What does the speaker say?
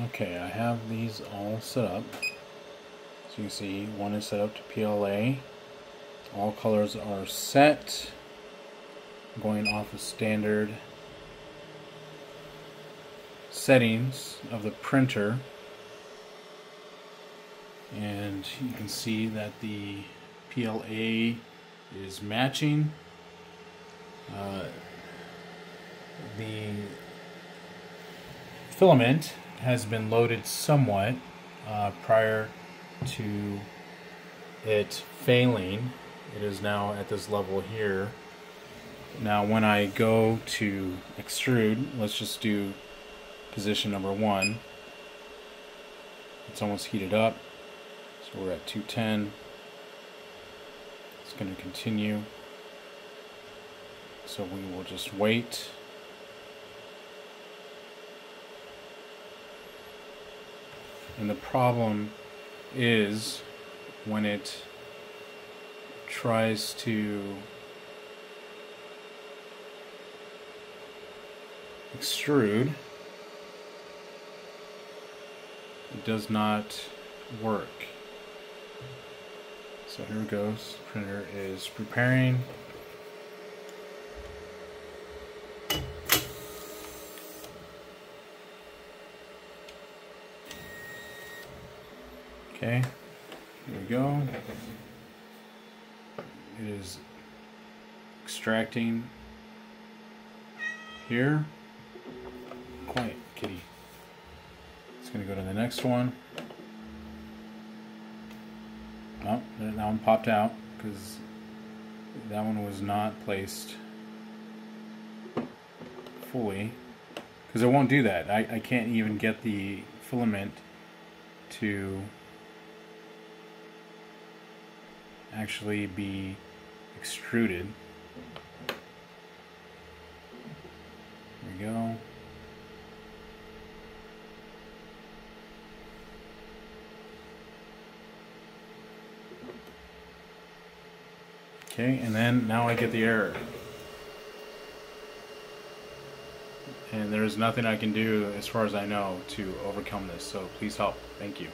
Okay, I have these all set up. So you can see one is set up to PLA. All colors are set. Going off of standard settings of the printer. And you can see that the PLA is matching. Uh, the filament has been loaded somewhat uh, prior to it failing. It is now at this level here. Now when I go to extrude, let's just do position number one. It's almost heated up. So we're at 210. It's going to continue. So we will just wait. And the problem is when it tries to extrude, it does not work. So here it goes. Printer is preparing. Okay, here we go. It is extracting here. Quiet, kitty. It's going to go to the next one. Oh, that one popped out because that one was not placed fully. Because it won't do that. I, I can't even get the filament to actually be extruded. There we go. Okay, and then now I get the error. And there's nothing I can do, as far as I know, to overcome this, so please help. Thank you.